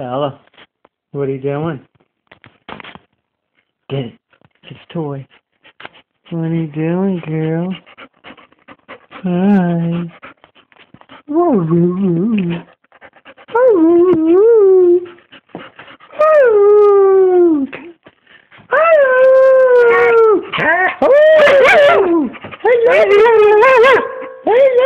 Fella, what are you doing? Get it. It's a toy. What are you doing, girl? Hi. Woo woo woo. Woo woo Hello. Hello.